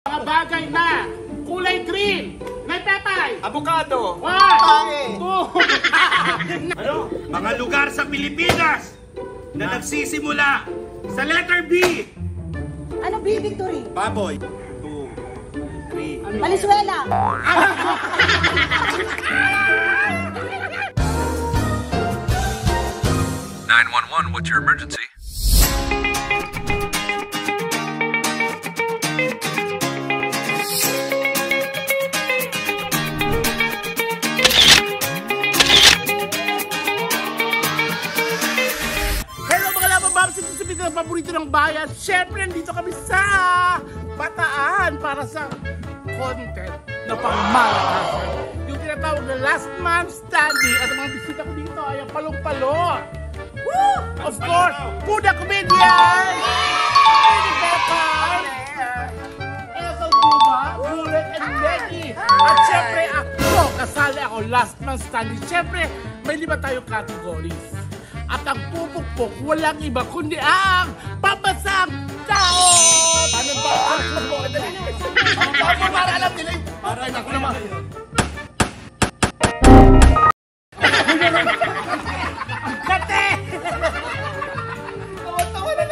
Mga bagay na kulay green. May pepay. Avocado. One, two, Ano? Mga lugar sa Pilipinas na nagsisimula sa letter B. Ano B, Victory? Baboy. Two, three. Valenzuela. Nine one one. What's your emergency? Paborito ng bayan. Siyempre, nandito kami sa Bataan para sa content na pangmalakasan. Yung tinatawag na last man standing at ang mga bisita ko dito ay ang palong-palo. Woo! Of course, Puda Comedian! Lady Pepper! Ethel Buba, Bullet and Becky! At syempre ako, kasali ako, last man standing. Syempre, may lima tayong categories. At ang pupukpok, walang iba kundi ang pabasang tao! Paano ba? Ano? Paano para alam nila yung... Para ako naman. Kate! Tawa-tawa na!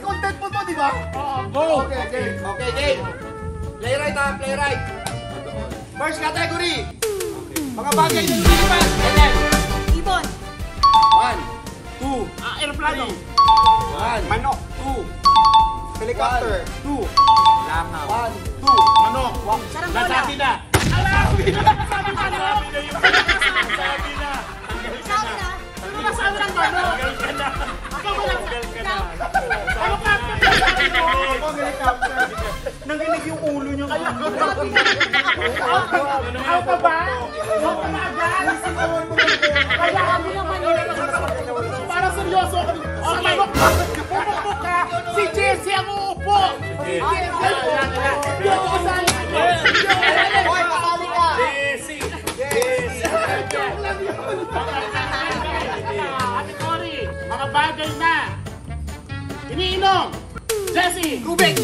Content mo to, di ba? Oo, go! Okay, okay. Okay, game. Playwright ha, playwright. First category. Mga bagay na lumilipas. Ellen. Ibon. One, two, Ah, aeroplano. one. Manok. Two. Helicopter. Two. Langaw. One, two. Manok. Saranggola. Nasabi na. Alam! Sabi na na. Sabi na. Sabi na. Ano ba sabi ng manok? Ako wala. Ikaw. Ano ka? Sabi mo. Ako, helicopter. Nanginig yung ulo niyo. Sabi na. Ako pa ba? Ako pa na Parang seryoso ako. Oh, manok ka. Pupukpok ka. Si Jessie ang uupo. Si Jessie. Hindi ako kasali. Hindi ako kasali. Ka. Jesse. Jesse. Ate Cory, mga bagay na iniinom. Jessie. Tubig.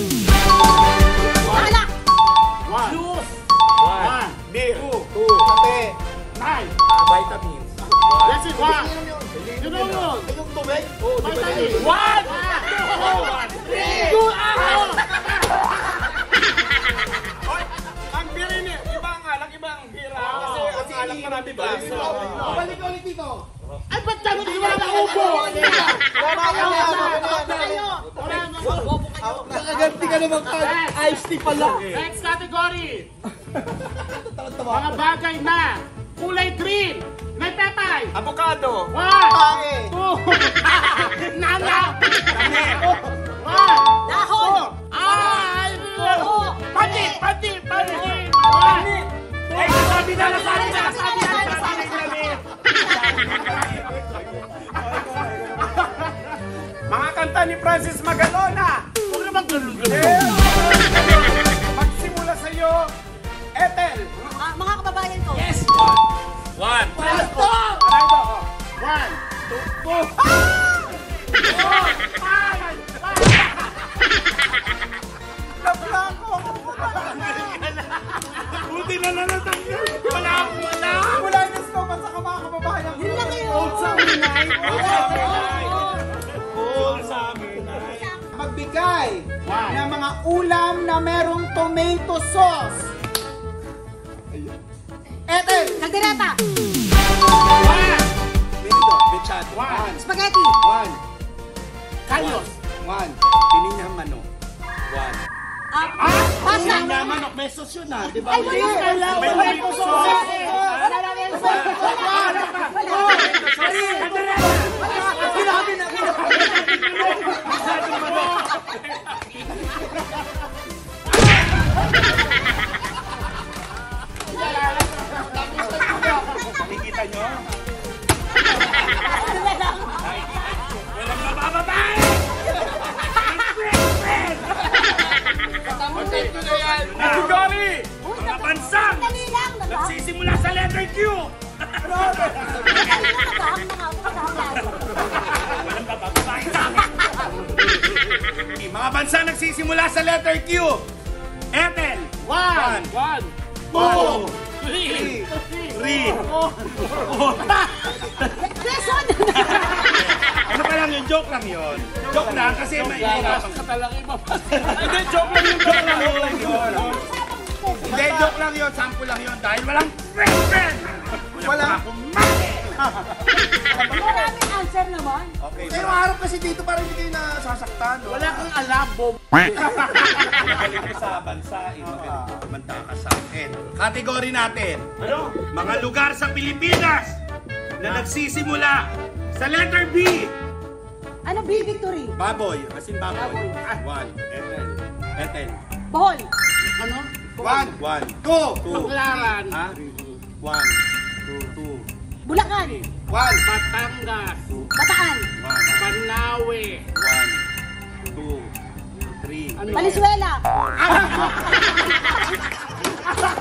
Alak. One. Juice. One. Beer. Two. Kape. Ah, vitamins. One. Jessie, one. You know yun. Ay, yung tubig? Oh, di ba yun? One. Two. Three. Two. Ako. Ang beer niya, iba ang alak, iba ang beer. ah. Kasi ang alak marami baso. Balik ka ulit dito. Ay, ba't ka nang iwan ang upo? Wala ka na. Kayo. Nakaganti ka naman ka. Ice tea pala. Next category. Mga bagay na kulay green. May pepay. Avocado. One. Tae. Two. Nana. Kami. One. Dahon. Ay! Oo. Pati! Pati! Pati! One. Ay, sabi na, nasabi na. Sabi na, nasabi na. Mga kanta ni Francis Magalona. Huwag naman ganun-ganun. Magsimula ay. Old sa amin ay. Magbigay ng mga ulam na merong tomato sauce. Ethel. Kaldereta. One. Benito. One. Spaghetti. One. Kalos. One. Pininyang manok. One. Ah, Pasta. Yung naman, may sauce yun ah. Di ba? Ay, wala. May Wala. tomato sauce. Wala lang yung sauce. Wala. Wala. Sinabi na. Nakikita nyo? Walang mabababay! Category! Mga bansang Dali lang. Dali lang. nagsisimula sa letter Q! Dali Walang bababay sa amin! Mga bansang nagsisimula sa letter Q. Ethel. One. One. Two. Three. Three. Quezon! Ano pa lang yun? Joke lang yun. Joke lang kasi may Lalabas ka talaga ibabas. Hindi, joke lang yung Joke lang yun. Hindi, joke lang yun. Sample lang yun. Dahil walang friend friend. Wala. Maraming answer naman. Okay, Pero harap kasi dito para hindi kayo nasasaktan. no? Wala kang alam, Bob. Magaling ko sa bansa, eh, magaling ko kumanta ka sa akin. Kategory natin. Ano? Mga lugar sa Pilipinas na nagsisimula sa letter B. Ano, Bill Victory? Baboy, as in baboy. Baboy. Ah, One. Ethel. Ethel. Bohol. Ano? One, One. two, Two. Paglaran. Ha? One. Bulacan. one, Batangas. Bataan. One. Panawe. One. Two. Three. Ano? Valenzuela.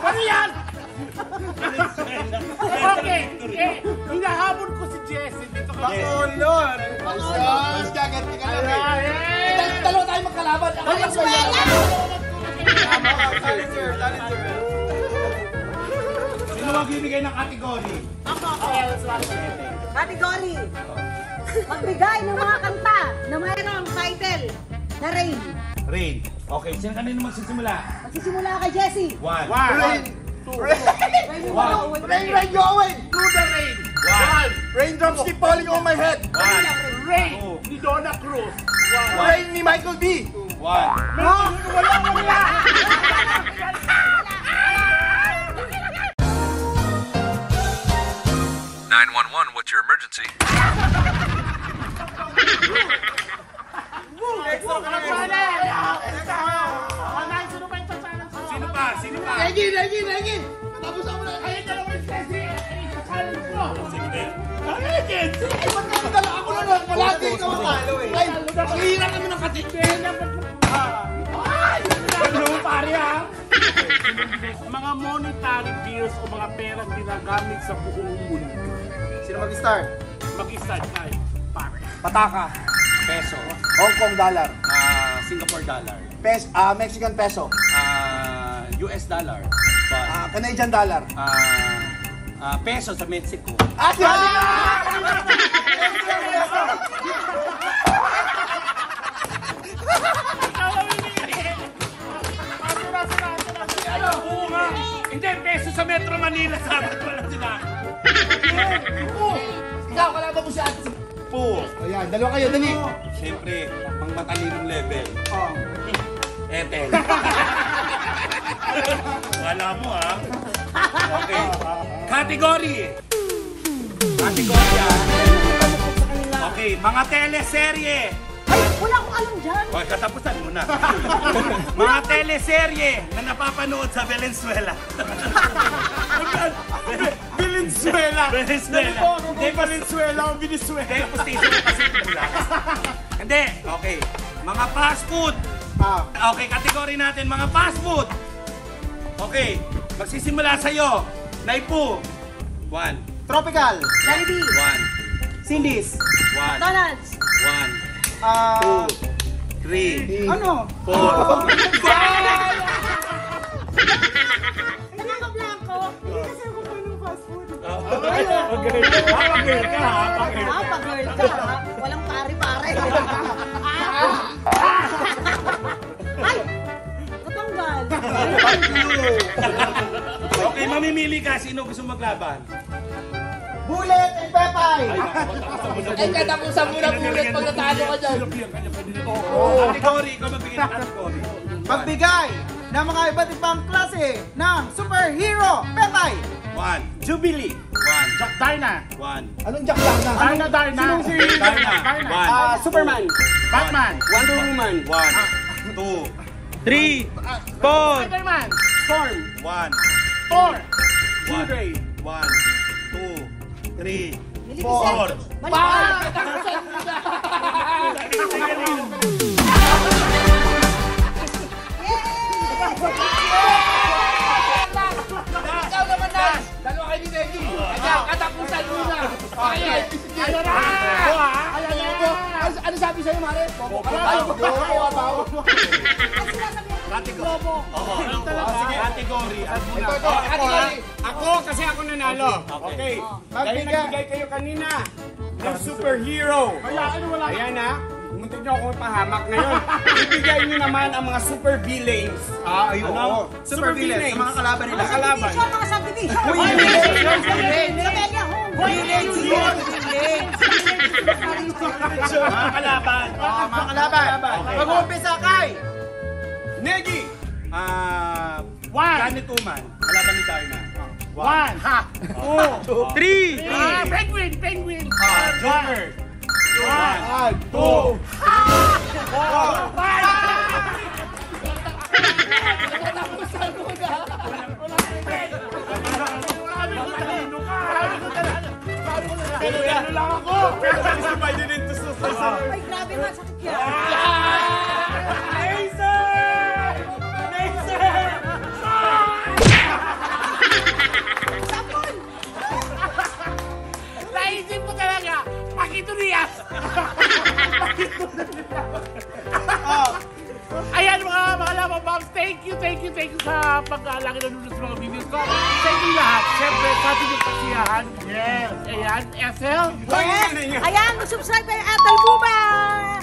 Ano yan? okay, eh, hinahabol ko si Jessie dito ka. Bacolod. Ayos, gaganti ka lang Dalawa tayong magkalaban. Valenzuela. Challenger. Sino magbibigay ng kategory? Category. Magbigay ng mga kanta na mayroong title na Rain. Rain. Okay, sino kanino magsisimula? Magsisimula kay Jessie. One. One. Rain. Rain. Rain One. Rain, rain, go away. To the rain. One. Raindrops keep falling on my head. One. Rain. Ni Donna Cruz. One. Rain ni Michael B. One. Wala, wala. Nine one one. What's your emergency? Sino pa yung Sino pa? Sino pa? Reggie, Reggie, Reggie. Tapos ako na. Ayun na naman si Jessie. Ay, sasalang ko. Sige. Eh, nagdala ako na lang? Palagi ikaw ang talo eh. Ay, naman ng katikben. Ano pare ha? mga monetary bills o mga perang ginagamit sa buong mundo. Sino mag-start? Mag-start tayo, pare. Pataka. Peso. Hong Kong dollar. Ah, Singapore dollar. Pes, ah, Mexican peso. Ah, US dollar. One. Ah, Canadian dollar. Ah, ah, peso sa Mexico. Ah. Hindi, peso sa Metro Manila. Sabi ko lang sila. Ikaw, kalaban mo si Ate. Po. Ayan, dalawa kayo, dali. Siyempre, pang matalinong level. Oh. Ethel. Wala mo ha. Okay. Category. Category ah. Okay, mga teleserye. Ay, wala akong alam dyan. Okay, katapusan mo na. mga teleserye na napapanood sa Valenzuela. Venezuela! Venezuela. Hindi, Venezuela o Venezuela. Hindi, na kasi mula. Hindi, okay. Mga fast food. Ah, Okay, kategory natin, mga fast food. Okay, magsisimula sa'yo. Naipu. One. tropical. Jollibee. One. Cindy's. One. McDonald's. One. Ah, Two. Three. ano? Four. Nagkakablanko. Pag-girl ka ha, pag-girl. Ah, pag-girl ka ha? Walang pare-pare. Ay! Katanggal. Okay, mamimili ka. Sino gusto maglaban? Bullet and Pepay. Ay, katapusan mo na bullet pag natalo ka dyan. Category, ikaw magbigay ng category. Magbigay ng mga iba't ibang klase ng superhero. Pepay. One. Jubilee. One. Jack Dyna. One. Anong Jack lang na? Dyna, Dyna. Sinong si... Dyna. One. Ah, Superman. Batman. Wonder Woman. One. Two. Three. Four. Spider-Man. Storm. One. Thor. One. One. Two. Three. Four. Balik Okay. Ano na? Ako ha? Ano, ano sabi sa'yo, Mare? Bobo ka ba? Bobo ka ba? bobo. Ano talaga? Sige, category. Ano? Ito, ito, Ako, category. ako kasi ako nanalo. Okay. Dahil Magbigay. nagbigay kayo kanina ng superhero. Ano na. Ayan ha. Muntik niyo ako pahamak ngayon. Ibigay niyo naman ang mga super villains. Ah, ayun. Ano? oo. Super villains. Sa mga kalaban nila. Mga kalaban. Subdivision, mga subdivision. Uy, Hoy, villains! Villains yun! Mga kalaban. Ah, mga kalaban. Mag-uumpisa kay. Negi. Ah, One. Janet Uman. Kalaban ni Darna. One. Ha. Two. Three. Ah, penguin, penguin. Joker. One, two. Ano lang ako? Sabay din ito sa Ay, grabe nga, sakit yan. Lama bombs, thank you, thank you, thank you sa pag-alaki na nunod sa mga videos ko. Thank you lahat. Siyempre, sa ating yung kasiyahan. Yes. Ayan, SL. Yes! Ayan, subscribe kayo Ethel Buba!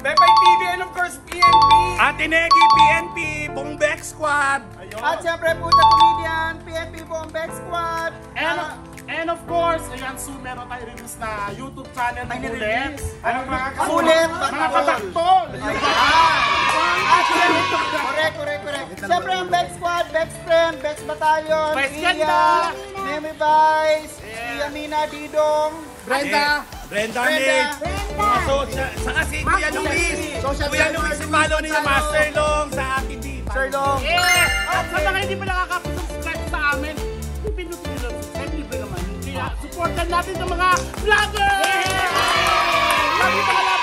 Bebay TV and of course PNP. Ate Negi, PNP, Bongbek Squad. At syempre po the comedian, PNP Bombek Squad. And, Ah, and of course, ayan, soon meron tayo release na YouTube channel na ulit. Anong mga Sulit, Mga kataktol. At syempre, correct, correct, correct. Syempre ang Bex Squad, Bex Friend, Bex Battalion, Bex Iya, Ganda. Nemi Vice, Tia Mina Didong, Brenda. Brenda Brenda. Nate. Brenda! So, sa, saka si Kuya Luis. Social Kuya network. Luis, follow niyo Master Long sa akin din. Sir Long. At sa mga hindi pa nakaka-subscribe sa amin, pinutin nyo lang subscribe, libre naman. Kaya supportan natin ng mga vlogger! Yeah! Lagi mga